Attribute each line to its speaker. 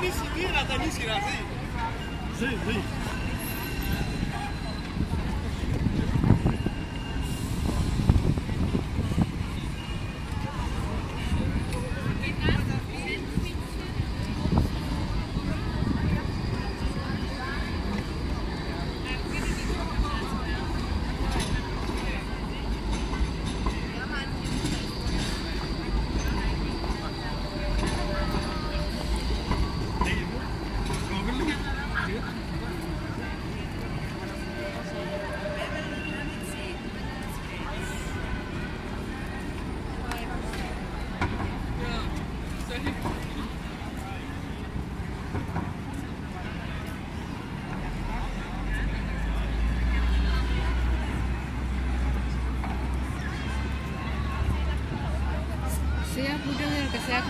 Speaker 1: Ni siquiera tan ni siquiera así.
Speaker 2: Sí, sí.
Speaker 3: siap udah ya, kesehatan